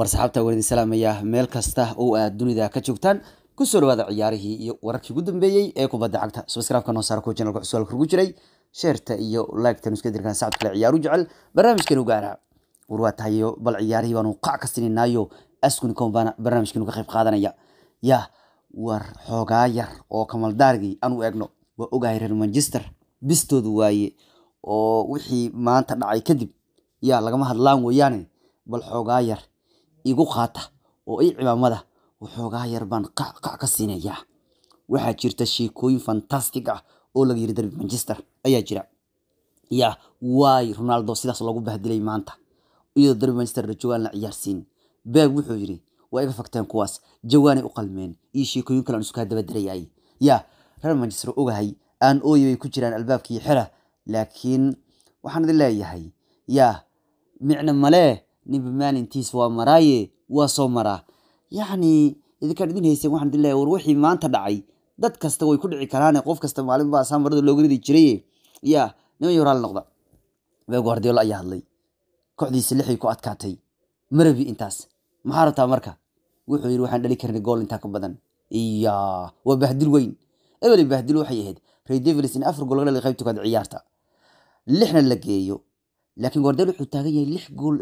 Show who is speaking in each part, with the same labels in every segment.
Speaker 1: war saxaabta waan idin salaamayaa meel kasta oo aad dunida ka joogtaan ku soo dhawaada ciyaarihii iyo wararkii ugu dambeeyey ee kubadda cagta. Subscribe-ka noo saara kuwa channelka cusubaalka ugu jiray sheerta iyo like-tan iska dirkan sacad kale ciyaaru jecel barnaamijkeenu gaara. War bal ciyaarihii baanu qac ka sininaayo askunikon baana barnaamijkeenu ka qayb qaadanaya. Yaa war xoogaa yar oo kamaldaargii aanu eegno. Waa ogahay reer manchester bistoodu waaye oo wixii maanta dhacay kadib. Yaa lagama hadlaan weeyaane bal xoogaa yar igu qaata oo i cimaamada waxoogaa yar baan qac ka siinayaa. Waxaa jirta sheekooyin fantastic ah oo laga yiri darbi manchester ayaa jira. Ya waay ronaldo sidaas loogu bahdilay maanta. Iyadoo darbi manchester jawaan la ciyaarsiin. Beeg wuxuu yidhi waa iga fagteen kuwaas jawaanay u qalmeen iyo sheekooyin kale aan isku dabadirayay ya reer manchester ogahay aan ooyi bay ku jiraan albaabkii xera laakiin waxaan idin leeyahay ya micno malee ninba maalintiis waa maraaye waa soo maraa. Yacni idinkaan idin hayseen waxaan idin leeyahay war wixii maanta dhacay dad kasta way ku dhici karaane qof kasta maalin baa saamarada looga ridi jiraye ya niman yo noqda. Beeg guardiola ayaa hadlay kooxdiisa lixay ku adkaatay. Marabi intaas. Maxaa rabtaa marka? Wuxuu yidhi waxaan dhali karnay gool intaa ka badan. Iya waa bahdil weyn. Ebeli bahdil waxay ahayd ray devils in afar gool laga dhalay qaybta ciyaarta. Lixna la geeyo laakiin guardiola wuxuu taagan yahay lix gool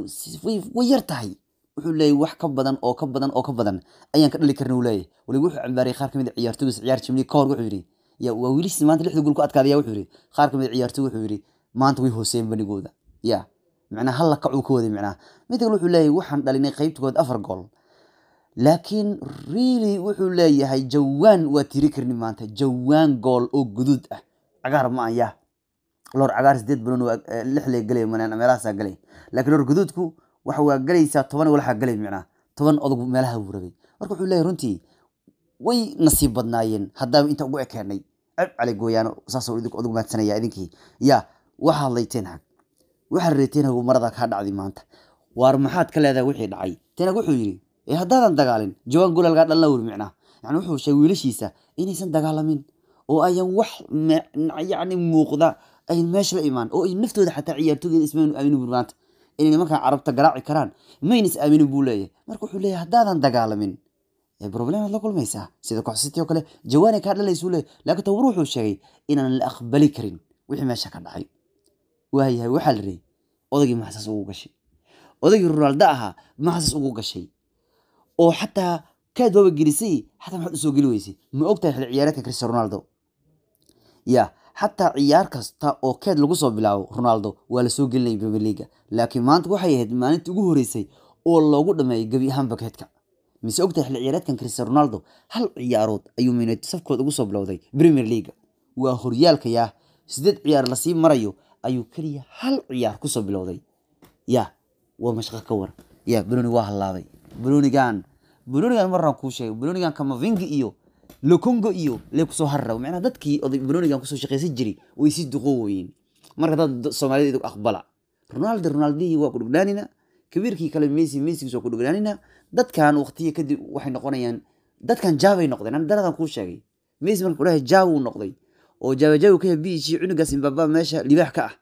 Speaker 1: way yar tahay. Wuxuu leeyahy wax ka badan oo ka badan oo ka badan. Ayaan ka dhali karna uu leeyahy waliba wuxuu cambaariyay qaar ka mid ciyaartooygiis ciyaar jimli ka wuxuu yidhi ya waa wiilishii maanta lixda gool ku adkaadaya wuxuu yidhi. Qaar ka mid ciyaartooy wuxuu yidhi maanta way hooseen banigooda. Ya macnaa hal lakac uu ka waday macnaa mid kale wuxuu leeyahay waxaan dhalinay qaybta kood afar gool. Laakiin really wuxuu leeyahay jawaan waa tiri karni maanta. Jawaan gool oo guduud ah. Cagaar ma aya lor cagaar sideed balon lix lee galay meelahaasaa galay. Laakiin lor guduudku waxa waa galaysaa toban walaxaa galay micnaa. Toban odog meelaha buu rabay. Marka wuxuu leeyahay runtii way nasiib badnaayeen haddaaba inta ugu ekeenay ceb cali gooyaano saasoo odog maadsanaya idinkii. Yaa waxaa hadlay tenhag waxaa raray tenhag marada kaa dhacday maanta. Waar maxaad ka leedahay wixii dhacay? Tenhag wuxuu yidhi ee haddaadan dagaalin jawaan gool algaa dhalna wuri micnaa. Yani wuxuu sheegay wiilashiisa inaysan dagaalamin oo ayan wax yacni muuqda ayn meesha la imaan. Oo ay naftooda xataa ciyaartooyda ismaynu aaminin buri maanta inay nimankan carabta garaaci karaan mayna is aaminin buu leeyahay. Marka wuxuu leeyahay haddaadan dagaalamin problemaad la kulmaysaa. Sida koox city oo kale jawaanay kaa dhalaysuu leeyahy laakiin tawbar wuxuu sheegay inaan la aqbali karin. Wixii meesha ka dhacay. Waayahay waxaa la riday odaygii maxsaas ugu gashay. Odaygii ronaldo ahaa maxsaas ugu gashay. Oo xataa kaad waaba gelisay xataa maxaad u soo geli weysay. Ma ogtahay xilli ciyaareedka cristiano ronaldo? Ya xataa ciyaar kasta oo keed lagu soo bilaabo ronaldo waa la soo gelinayay premier leaga laakiin maanta waxay ahayd maalintii ugu horeysay oo loogu dhameeyay gebi ahaanba keedka mise ogtahay xilli ciyaareedkan cristiano ronaldo hal ciyaarood ayuu minute safkood ugu soo bilowday premier leaga waa horyaalka yaa sideed ciyaar la sii marayo ayuu keliya hal ciyaar ku soo bilowday. Ya waa mashqa ka war. Ya baloni waa halaabay balonigan balonigan maraan kuu sheegay. Balonigan kamavingi iyo lokongo iyo lee ku soo macnaa dadkii oday banonigan ku soo shaqaysan jiray way sii duqooweyn marka dad soomaalida idu aqbala. Ronaldo ronaldihii waa ku dhugnaanina kabiirkii kale messi messigiis waa ku dhugnaanina dadkan waqtiya kadib waxay noqonayaan dadkan jaabay noqdeen. An daradan kuu sheegay. Messi marka kudhahay jaab uu noqday. Oo jaabajaabu ka yahay biishi cunugaas imbaba meesha libaax ka ah.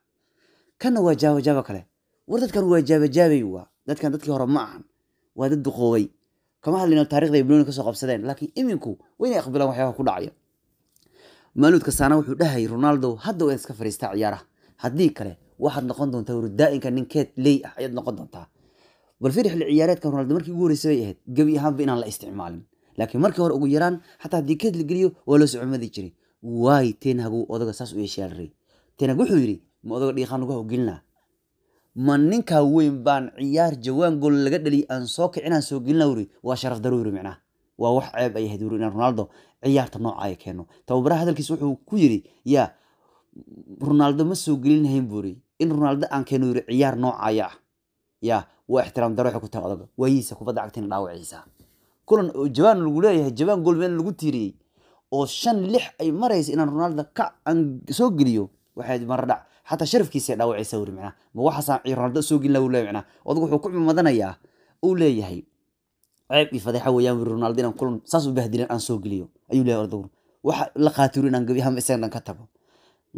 Speaker 1: Kanna waa jaabajaaba kale. War dadkan waa jaabajaabay waa. Dadkan dadkii hore ma ahan. Waa dad duqoobay kama hadlayno taarikhda ay baloni ka soo qabsadeen laakiin iminku waa inay aqbalaan waxyaabaha ku dhacaya maaluud kasaana wuxuu dhahayay ronaldo hadda waa iska fariistaa ciyaaraha haddii kale waxaad noqon doontaa wurdaa'inka ninkeed ley ah ayaad noqon doontaa bal firi xilli ciyaareedka ronaldo markii ugu horreysay bay ahayd gebi ahaanba inaan la isticmaalin laakiin markii hore ugu yaraan xataa haddii keed la geliyo waa loo socomadi jiray waay tenhagu odaga saas u yeeshaalray tenhag wuxuu yidhi ma odaga dhiiqaan lagu hawgelinaa ma ninkaa weyn baan ciyaar jawaan gool laga dhaliy aan soo kicinaan soo gelina wuri waa sharaf daro wuri micnaha waa wax ceeb ay ahayd wuri inaan ronaldo ciyaarta nooca keeno. Tababaraha hadalkiis wuxuu ku yidhi yaa ronaldo ma soo gelin buuri in ronaldo aan keeno yiri ciyaar noocaya ah. Yaa waa ixtiraam daro waxay ku tahay odaga waayiisa kubadda cagtina dhaawaciisa. Kulan oo jawaan lagu leeyahay jawaan gool meel lagu tiiriyey oo shan lix ay maraysa inaan ronaldo ka aan soo geliyo waxay maradhac xataa sharafkiisa dhaawacaysa wuri micnaa ma waxaasaan ronaldo soo gelin lagu leeyahay micnaa odagu wuxuu ku cumadanayaa uu leeyahay ceeb iyo fadeexa weeyaan wuri ronaldo inaan kulan saas u bahdilan aan soo geliyo ayuu leeyahay odagu waxa la qaatiro inaan gebi ahaan isaga dhan ka tago.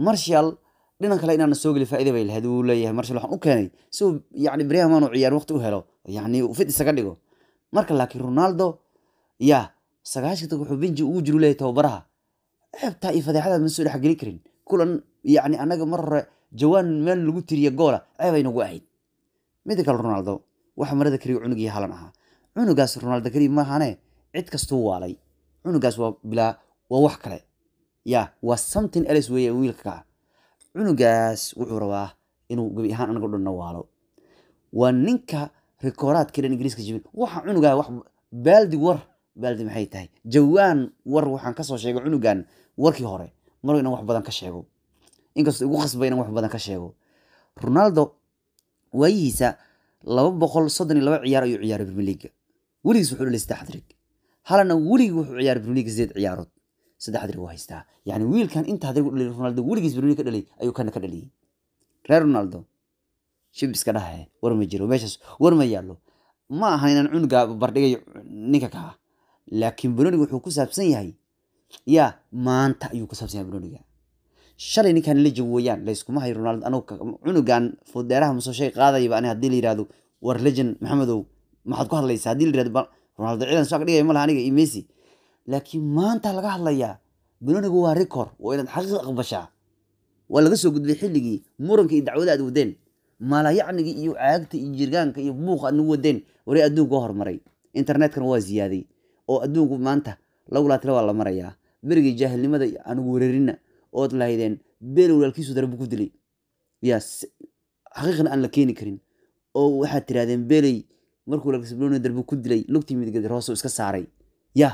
Speaker 1: Marshal dhinan kale inaan soo geli faa'iida bay lahayd wuu leeyahay. Marshal waxaan u keenay si uu yacni beryahan maanu ciyaar waqti u helo yacni fit isaga dhigo. Marka laakiin ronaldo ya sagaashanka wuxuu benji ugu jiru leeyahay tababaraha ceebtaa iyo fadeexada ma soo dhexgeli karin. Kulan yacni annaga mar hore jawaan meel lagu tiriya goola ceeb ay nagu ahayd. Mida kale ronaldo waxa marada keliya cunugii halan ahaa. Cunugaas ronaldo keliya maahane cid kastuu waalay. Cunugaas waa bilaa waa wax kale. Ya waa something else weeye wiilka ka cunugaas wuxuu rabaa inuu gebi ahaan anaga dhanna waalo. Waa ninka rikooraadka dhan ingiriiska jibin waxa cunugaa wax baaldi war baaldi maxay tahay? Jawaan war waxaan ka soo sheegay cunugan warkii hore. Maru inaan wax badan ka sheego inkastoo igu khasba inaan wax badan ka sheego. Ronaldo waayihiisa laba boqol soddon iyo laba ciyaar ayuu ciyaaray premier leaga weligiis wuxuu dhalay saddex hadrig halana weligii wuxuu ciyaaray premier leaga sideed ciyaarood. Saddex hadrig waa haystaa. Yacni wiilkan inta hadrig u dhalay ronaldo weligiis league ka dhalay ayuu kana ka dhaliyey reer ronaldo shib dhahe war ma jiro meeshaas war ma yaallo. Ma ahan inaan cunuga bardhigay ninka kaa laakiin benoniga wuxuu ku saabsan yahay. Yaa maanta ayuu ku saabsan yahay benoniga shalay ninkan leji weeyaan layskuma hayo ronaldo anugu cunugan foodeeraha masoo shay qaadayaba ani haddii la yidhahdo war legend maxamedow maxaad ku hadlaysaa haddii la yidhahdo ronaldo ciidan soo dhigaya malaha aniga iyo messi. Laakiin maanta laga hadlayaa benonigu waa record waa inaad xaqiiq aqbashaa waa laga soo gudbay xilligii muranka iyo dacwada aad wadeen maalayacniga iyo caagta iyo jirgaanka iyo buuqa aad nagu wadeen waray adduunka waa horumaray internetkana waa ziyaaday oo adduunku maanta lagu laatila waa la marayaa. Berigii jaahilnimada anugu wereerina ood lahaydeen beel walaalkiisu darbu ku dilay. Ya xaqiiqna aan la keeni karin. Oo waxaad tirahdeen beeley markuu walaalkiis darbu ku dilay lugtii midigad rooso iska saaray. Ya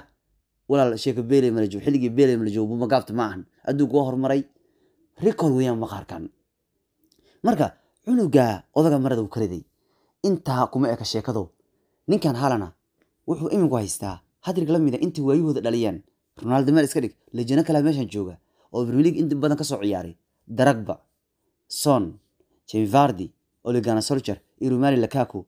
Speaker 1: walaal sheeka beeley mala joogo xilligii beeley mala joogo bumagaabta ma ahan. Adduunku waa horumaray record weeyaan maqaarkan marka cunuga odaga marada uu kariday intaa kuma eka sheekado. Ninkan halana wuxuu iminku haystaa hadrig la mida intii waayahooda dhaliyeen ronaldo meel iska dhig lejano kale meeshan jooga oo premier league inta badan ka soo ciyaaray. Daragba son jemivardi oligana solcher iyo romali lakaku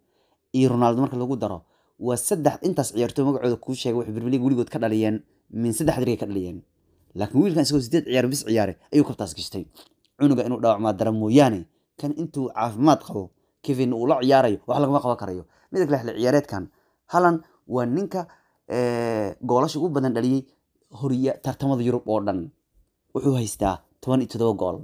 Speaker 1: iyo ronaldo marka lagu daro waa saddex intaas ciyaartoo magacooda kuu sheegay waxay premier league weligood ka dhaliyeen min saddex hadrigay ka dhaliyeen. Laakiin wiilkan isagoo sideed ciyaar bis ciyaaray ayuu kabtaas gashtay. Cunuga inuu dhaawacmaa dara mooyaane kan intuu caafimaad qabo kevin uu la ciyaarayo wax lagama qaban karayo. Mida kale xilli ciyaareedkan halan waa ninka goolasha ugu badan dhaliyey horiya tartamada yurub oo dhan wuxuu haystaa toban iyo todoba gool.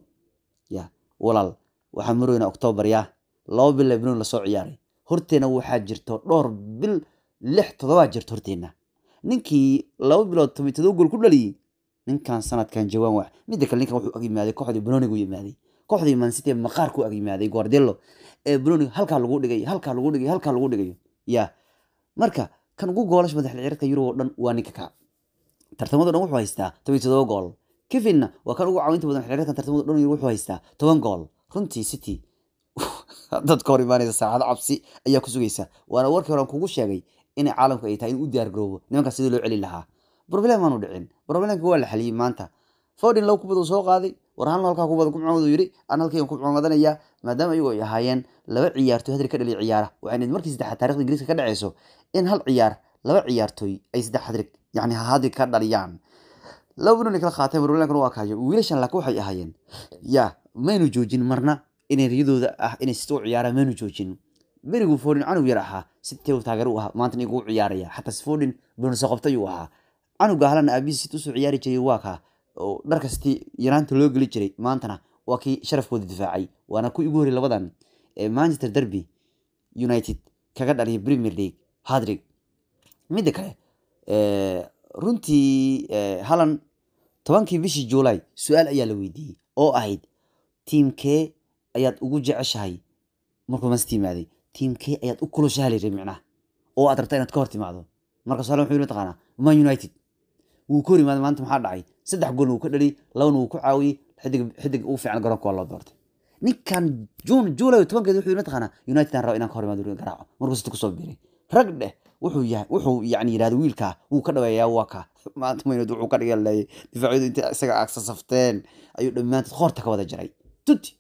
Speaker 1: Ya walaal. Waxaa marweyna octoobar ya. Laba bil lebnon la soo ciyaaray. Horteena waxaa jirto dhowr bil lix todobaa jirto horteena. Ninkii laba bilood toban iyo todoba gool ku dhaliyey ninkan sanadkan jawaan wax midda kale ninkan wuxuu ag yimaaday kooxdii benonigu yimaaday kooxdii mancity maqaarku ag yimaaday guardelo ee benoni halkaa lagu dhigay halkaa lagu dhigay halkaa lagu dhigayo ya marka kan ugu goolasha madax ciyaarka yurub oo dhan waa ninka ka tartamado dhan wuxuu haystaa toban iyo todoba gool kevinna waa kan ugu caawinta badan xiriirkan tartamada dhan wuxuu haystaa toban gool. Runtii city. Dadka hor imaanaysa saacado cabsi ayaa ku sugaysa. Waana warkii hore kugu sheegay inay caalamku ay tahay in u diyaar garoobo nimankaas sidii loo celin lahaa. Problem aanu dhicin. Problemka waa la xaliyey maanta. Fodin low kubad uu soo qaaday. War halna halkaa kubad ku cumad uu yidhi aan halkii ku cumadanayaa maadaama iyagu ay ahaayeen laba ciyaartooy hadri ka dhaliya ciyaara waxayna markii saddexaad taarikhda ingiriiska ka dhaceyso in hal ciyaar laba ciyaartooy ay saddex hadrig yacni hadri ka dhaliyaan laba ay kala ahaayeen ya maynu joojin marna. Inay riyadooda ah inay sita u ciyaaraan maynu joojin. Berigu fodin canug yar ahaa sitee taageer u ahaa maanta igu ciyaaraya. Xataa fodin biloon soo qabtay uu ahaa. Canuga halana aabihiis sit u soo ciyaari jiray waa oo dharka siti yaraanta loo geli jiray. Maantana waa kii sharafkooda difaacay waana ku igu horey labadan manchester derby united kaga dhaliya premier league. Hadrig midda kale runtii halan tobankii bishii juulay su'aal ayaa la weydiiyey oo ahayd tiimkee ayaad ugu jeceshahay. Markuu manchester yimaaday tiimkee ayaad u kulushahay layiri micnaha oo aad rabtaa inaad ka hor timaado markaas halan wuxuu yiri mataqaanaa man united. Wuu ka hor yimaaday maanta maxaa dhacay? Saddex goolna wuu ka dhaliyey labana wuu ku caawiyey xidig xidig ugu fiican garoonka waa loo doortay. Ninkan june july tobankeed wuxuu yiri mataqaanaa united aan raba inaan ka hor imaado garaaco. Markuu sita ku soo biiray. Rag dheh wuxuu yani yidhahda wiilkaa wuu ka dhaweeyaa waa ka. Maanta maynad wuxuu ka dhigan leeyay difaacyadu intay isaga agsasafteen ayuu dhammaantood qoorta ka wada jaray. Tuti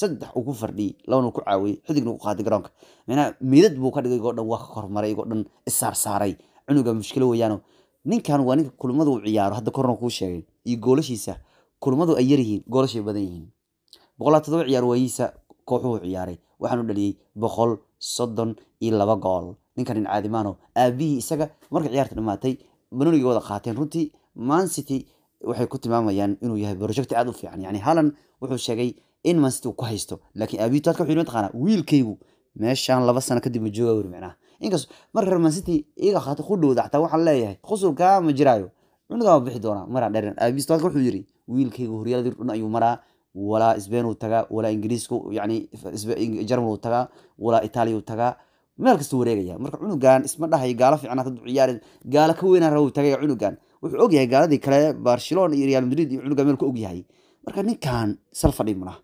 Speaker 1: saddex uu ku fardhiyey labana ku caawiyey xidigna uu qaaday garoonka. Macnaha midad buu ka dhigay igoo dhan waa ka kormaray igoo dhan isaarsaaray cunuga mushkilo weeyaano ninkan waa ninka kulmadu uu ciyaaro hadda korna kuu sheegay. Iyo goolashiisa kulmadu ay yaryihiin goolashay badan yihiin. Boqolaa todoba ciyaar waayihiisa kooxuhu ciyaaray. Waxaanu dhaliyey boqol soddon iyo laba gool ninkan nin caadimaano. Aabihii isaga marka ciyaarta dhamaatay banonigii wada qaateen runtii man city waxay ku tilmaamayaan inuu yahay project aad u fiican. Yani halan wuxuu sheegay in man city uu ku haysto laakiin aabihii toadka wuxuu mataqaanaa wiilkaygu. Meeshaan laba sano kadib ma jooga wuri micnaha inkas marka reer man city iyaga qaata qudhowda xataa waxaan leeyahay qusulkaa ma jiraayo. Cunugaa ma bixi doonaa maraa dheeren aabihii toadka wuxuu yiri wiilkaygu horyaaladii dhun ayuu maraa walaa sbain uu tagaa walaa ingiriisku yani german uu tagaa walaa itaaliya uu tagaa meel kasta wareegaya marka cunugan isma dhahay gaalo fiicnaa ka ciyaari gaalo ka weynaan raba tagaya cunugan wuxuu ogyahay gaaladii kale barcelona iyo real madrid iyo cunugan meel ka ogyahay marka ninkan sal fadhi mana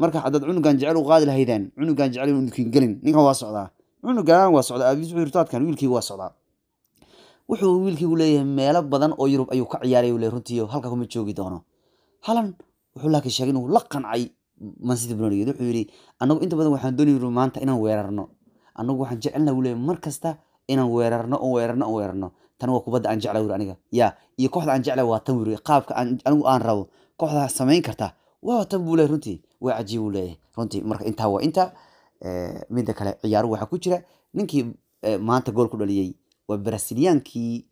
Speaker 1: marka haddaad cunugan jecel u qaadi lahaydeen cunugan jecel inuu idinkin gelin ninkan waa socdaa. Cunugan waa socdaa aabiis wuxuu irtaadkan wiilkii waa socdaa. Wuxuu wiilkiigu leeyahay meelo badan oo yurub ayuu ka ciyaaray le runtii halka kuma joogi doono. Halan wuxuu laakiin sheegay inuu la qancay mancity bronigeed wuxuu yidhi anagu inta badan waxaan doonayna maanta inaan weerarno anagu waxaan jecelna wuu leeyahay mar kasta inaan weerarno oo weerarno oo weerarno. Tan waa kubadda aan jecla wuri aniga. Ya iyo kooxda aan jecla waa tan wuri qaabka anigu aan rabo kooxda samayn karta waa tan buu leeyahay runtii. Waa cajiib buu leeyahay runtii. Marka intaa waa inta midda kale ciyaaruhu waxaa ku jira ninkii maanta gool ku dhaliyey waa brasiliyankii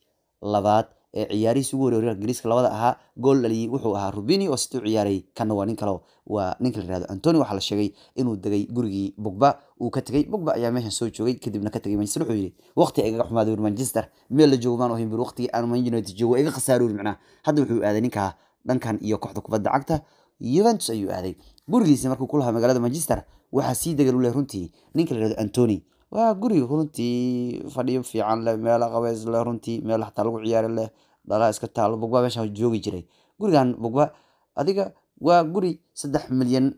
Speaker 1: labaad ee ciyaarihiis ugu horey ingiriiska labada ahaa gool dhaliyey wuxuu ahaa rubini oo situu ciyaaray. Kana waa nin kale waa ninka la yihahdo antoni waxaa la sheegay inuu degay gurigii bogba uu ka tegey bogba ayaa meeshan soo joogay kadibna ka tegay manchester wuxuu yidhi waqti ay iga xumaaday wuri manchester. Meel la joogo maan ohin buri waqtigii aan man united joogo iga khasaaro wuri macnaha hadda wuxuu aaday ninka dhankan iyo kooxda kubadda cagta Juventus ayuu aaday. Gurigiisa markuu ku magaalada Manchester waxaa sii degan u leh runtii. Ninka la yiraahdo Anthony. Waa guri runtii fadhiyo fiican leh meel qabeys leh runtii meel xataa lagu ciyaari leh dhalaa iska taalo. Pogba meesha joogi jiray. Gurigan Pogba adiga waa guri saddex milyan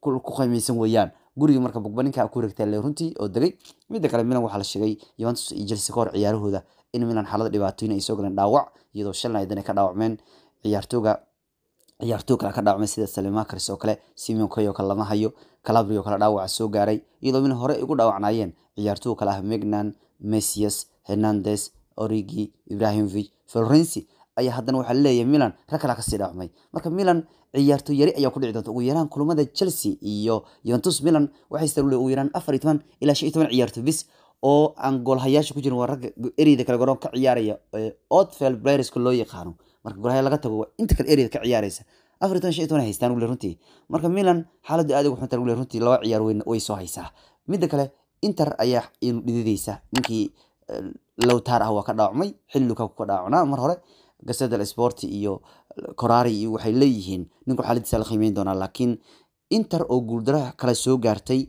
Speaker 1: ku qiimeysan weeyaan guriga marka Pogba ninka ku rigtay leh runtii oo degay midda kale Milan waxaa la sheegay Juventus iyo Chelsea kor ciyaarahooda in Milan xaalad dhibaatooyin ay soo galeen dhaawac iyadoo shalay ay ka dhaawacmeen ciyaartooga ciyaartooy kale ka dhaawacmay sida Salimakers oo kale Simon Koyo kale lama hayo Calabria oo kale dhaawaca soo gaaray iyadoo min hore ugu dhaawacnaayeen ciyaartooy kale ah Magnan Messias Hernandez Origi Ibrahimovic Florenzi ayaa haddana waxaa leeyahay Milan rag kale ka sii dhaawacmay. Marka Milan ciyaartooy yari ayaa ku dhici doonta ugu yaraan kulamada Chelsea iyo Juventus Milan. Waxay istaan ugu yaraan afar iyo toban ilaa shan iyo toban ciyaartooy bis oo aan goolhayaasha ku jirin waa ragga ereyda kale garoon ka ciyaaraya Oldfield Playerska loo yaqaano. Marka goolhaya laga tago inta kale ereyda ka ciyaaraysa. Afar iyo toban shan iyo toban haystaan ule runtii. Marka Milan xaaladdu aad ugu xuntaa ule runtii. Laba ciyaar weyn way soo haysaa. Midda kale Inter ayaa inu dhididaysa. Ninkii Lautaro ah waa ka dhaawacmay xilli Lukaku ka dhaawacnaa. Mar hore Gazzetta Sport iyo Iyo waxay leeyihiin ninku xaaladiisa la qiimeyn doonaa laakiin Inter oo guuldaraha kale soo gaartay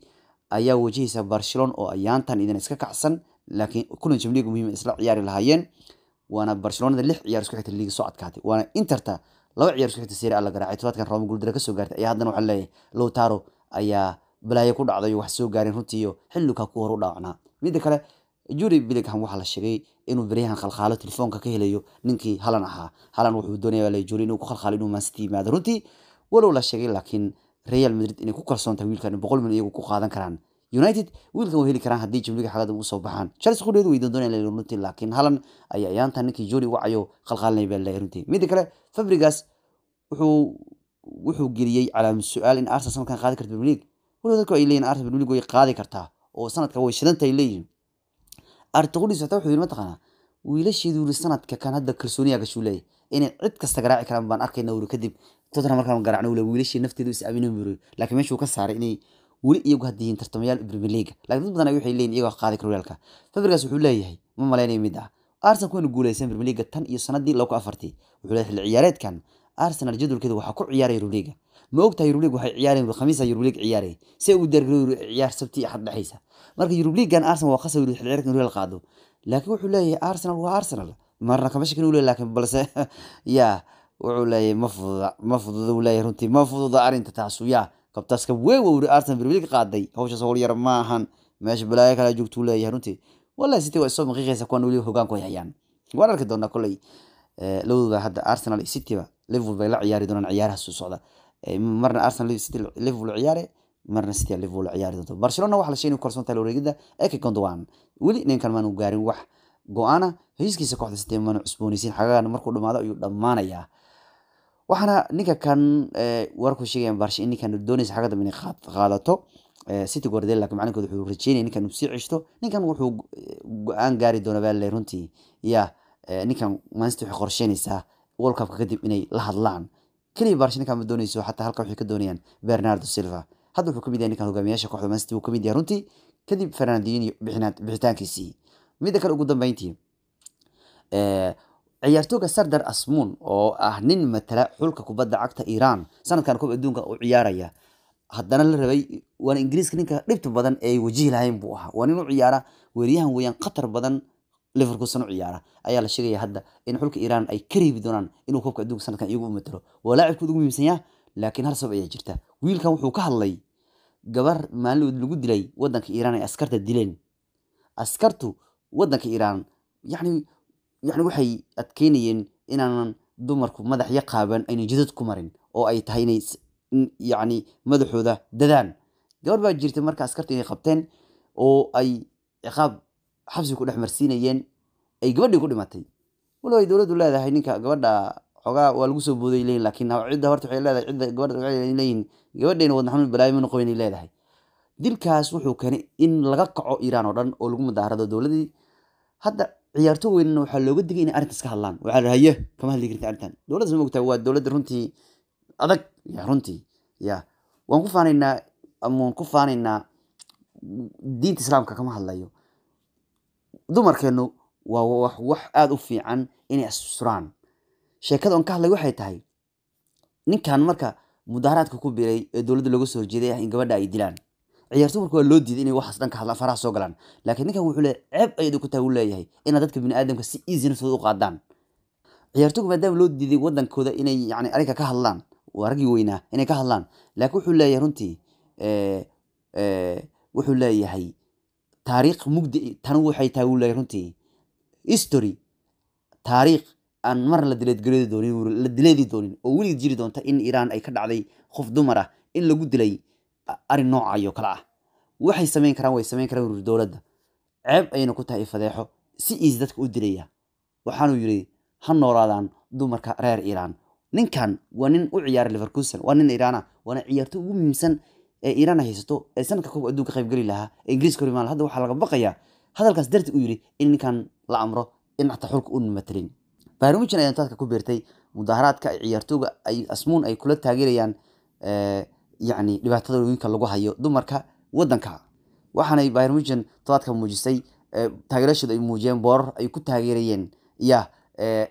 Speaker 1: ayaa wajahaysa Barcelona oo ayaantan idin iska kacsan laakiin kulan League muhiim isla ciyaari lahaayeen waana Barcelona lix ciyaar isku xigtay liiga soo adkaatay waana Interta laba ciyaar isku xigtay Serie A la garaacay todobaadkan Roma guuldaro ka soo gaartay. Ayaa haddana waxaa leeyahay Lautaro ayaa balaayo ku dhacday wax soo gaarin runtii iyo xilli Lukaku hor u dhaawacnaa. Midda kale Jude Bellingham waxaa la sheegay inuu beryahan khalkhaalo telefoonka ka helayo ninkii Halan ahaa. Halan wuxuu doonayaa la Jude inuu ku khalkhaalo inuu Man City yimaado runtii walow la sheegay laakiin Real Madrid inay ku kalsoon wiilkan boqol milyan iyagu ku qaadan karaan. United wiilkan way heli karaan haddii League xagada ugu soo baxaan. Chelsea qudheedu way doonayaan runtii laakiin Halan ayaa ayaanta ninkii Jude wacayo khalkhaalinay baa leeyahay runtii. Midda kale Fabregas wuxuu wuxuu geliyey calaamad su'aal in Arsenal sanadkan qaadi karto Premier League. Dadku ay leeyihiin Arsenal Premier way qaadi kartaa oo sanadka way shidantay leeyihiin artiqudis xataa wuxuu yidhi cid kasta garaaci karaan baan arkayna Arsenal kuwayna guuleysan tan iyo sanadii loo ka afartii wuxuu leeyahay xilli ciyaareedkan Arsenal jadwalkeeda waxaa ku ciyaaraya Premier ma ogtahay Europa League waxay ciyaareen khamiis ay Europa League ciyaareen uu diyaar ciyaar sabti axad dhaxaysa marka Europa League Arsenal waa khasab xilli ciyaareedkan Real qaado. Laakiin wuxuu leeyahay Arsenal waa Arsenal. Marna kama shakin uu leeyahay balse ya wuxuu leeyahay ma fududa uu leeyahay runtii ma fududa arinta taasu ya kabtaaska weyn wuu Arsenal Premier League qaaday. Hawshaas hawl yar ma meesha balaayo kala joogtuu leeyahay runtii. Wallahi City waa soo maqiiqaysa kuwan wali hoggaan ku hayaan. Waan arki doonaa kulay labadooda hadda Arsenal iyo City ba Liverpool bay la ciyaari doonaan ciyaaraha soo socda marna Arsenal City Liverpool ciyaare marna City Liverpool ciyaari doonto. Barcelona waxa la sheegay kalsoon tahay wareegida Eke Gundogan weli ninkan maanu gaarin wax go'aana heshiiskiisa kooxda City maanu cusboonaysiin xagagan markuu dhamaado ayuu dhamaanayaa waxaana ninka kan warku sheegayaan Barcelona ninkan doonaysa xagada inay qaadato. City guardiola laakiin macalinkooda wuxuu rajeynaya ninkan inuu sii ceshto. Ninkan wuxuu go'aan gaari doona baa runtii. Ya ninkan manchester waxay qorsheynaysaa world cupka kadib inay la hadlaan keliya barsh ninkan ma doonayso xataa halka waxay ka doonayaan bernardo silva. Hadda wuxuu ka mid yahay ninkan hogaamiyaasha kooxda manchester wuu ka mid yahay runtii kadib fernandinho bixitaankiisii. Midda kale ugu dambeyntii ciyaartooga sardar asmun oo ah nin matala xulka kubadda cagta iran sanadkan koob adduunka u ciyaaraya. Haddana la rabay waana ingiriiska ninka dhibta badan ee wajihi lahayn buu ahaa. Waa nin u ciyaara weeryahan weeyaan khatar badan liverpoolsan u ciyaara. Ayaa la sheegaya hadda in xulka iran ay ka reebi doonaan inuu koobka adduunka sanadkan iyagu u matalo. Waa laacibkooda ugu muhiimsanyaa laakiin hal sabab ayaa jirta. Wiilkan wuxuu ka hadlay gabar maalin lagu dilay wadanka iran ay askarta dileen. Askartu wadanka iran yani yani waxay adkeynayeen inaanan dumarku madaxyo qaaban aynan jidad ku marin oo ay tahay inay yani madaxooda dadaan. Gabar baa jirtay marka askarta inay qabteen oo ay ciqaab xabsi ku dhex marsiinayeen ay gabadhii ku dhimatay. Walow ay dowladdu leedahay ninka gabadha xoogaa waa lagu soo booday leeyihiin laakiin cidda horta waxay leedahay cidda gabadha leeyihiin gabadheena wadna xanuun balaayo ma noqon inay leedahay. Dilkaas wuxuu keenay in laga kaco iiraan oo dhan oo lagu mudaharado dowladii. Hadda ciyaarto weynana waxaa looga digay inay arrintaas ka hadlaan. Waxaa la haye kama hadli karti arrintan. Dowladda sama ogtaa waa dowladda runtii adag. Ya runtii. Ya waan ku faanaynaa waan ku faanaynaa diinta islaamka kama hadlayo dumarkeenu waa wax aada u fiican inay asuraan sheekada on ka hadlay waxay tahay ninkan marka mudaharaadka ku biray ee dowladda looga soo horjeeday ah in gabadha ay dilaan ciyaarto marka waa loo diiday inay waxaas dhan ka hadlaan faraha soo galaan. Laakiin ninkan wuxuu leeyahay ceeb ayadu ku tahay uu leeyahay inaad dadka bini aadamka si easy naftooda u qaadaan. Ciyaartoygu maadaama loo diiday wadankooda inay yani ariga ka hadlaan waa raggii weynaa inay ka hadlaan. Laakiin wuxuu leeyahay runtii wuxuu leeyahay taariikh mugdi tan waxay tahay uu leeyahay runtii. History taariikh aan marna la dileedgareedi doonin la dileedi doonin oo weligeed jiri doonta in iiraan ay ka dhacday qof dumar ah in lagu dilay arrin noocayo kale ah. Waxay samayn karaan way samayn karaan dowladda. Ceeb ayayna ku tahay fadeexo si easy dadka u dilaya waxaanuu yidhi ha noolaadaan dumarka reer iiraan. Ninkan waa nin u ciyaara liverkusen waa nin iiraana waana ciyaarto ugu muhiimsan ee iiraan haysato ee sanadka koobka adduunka qaybgeli lahaa ee ingiriiska hor imaan hadda waxaa laga baqayaa hadalkaas darti uu yidhi in ninkan la amro in xataa xulka u matalin. Baarmujan ayaa intaadka ku beertay mudaharaadka ciyaartooga ay asmuun ay kula taageerayaan yacni dhibaatada weynka lagu hayo dumarka wadanka waxaanay baarmujan tobaadka muujisay taageerashooda ay muujiyeen boorar ay ku taageerayeen ya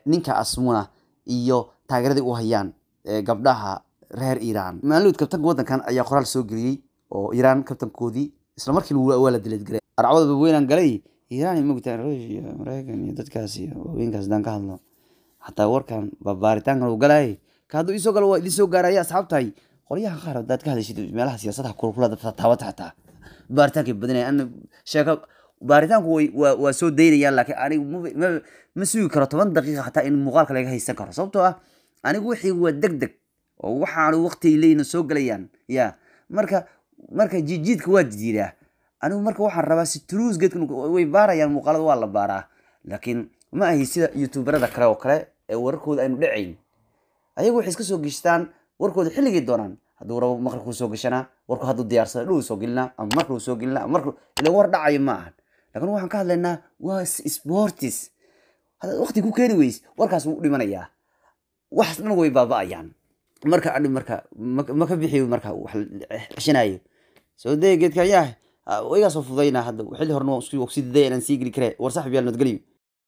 Speaker 1: ninka asmuuna iyo taageeradii u hayaan gabdhaha reer iiraan maaluud kabtanka wadankan ayaa qoraal soo geliyey oo iiraan kabtankoodii isla markiina waa la dileedgalay arcawada babweynaan galay iiraan mogtaa ruushia maraykan iyo dadkaas iyo waaweynkaas hadaan ka hadlo. Xataa warkan baaritaankan uu galay ka hadduu galo waa idin soo gaaraya asxaabtahay. Qolyaha qaar hadaad ka hadashid meelaha siyaasadaha kulkula dadka taabata xataa baaritaankay badinaya ana sheeko baaritaanku waa soo daynayaan laakiin anigu ma sugi karo toban daqiiqa xataa in muuqaalka laga haysan karo. Sababtoo ah anigu wixii waa deg deg oo waxaanu waqti leeyna soo galayaan. Ya marka marka jijiidka waa jijiidaa anigu marka waxaan rabaa si truus geedkan way baarayaan muuqaalada waa la baaraa. Laakiin ma ahi sida youtuberada kale oo kale ee wararkooda aynu dhacayn ayagu waxay iska soo geshtaan warkooda xilligay doonaan. Hadduu rabo maqribkuu soo gashanaa warku hadduu diyaarsada dhuu soo gelinaa ama markuu soo gelinaa ama ila war dhacayo ma ahan. Laakiin waxaan ka hadlaynaa waa sportis. Haddaad waqti ku keeni weys warkaas wuu dhimanayaa waxaas dhan way baaba'ayaan marka adhi marka ma ka bixiyo marka wax xishinayo. Soo dee geedka ayaa igaa soo fudaynaa hadda. Xilli horena waan sii diday inaan sii geli kare war saxib yaal nodgeliyo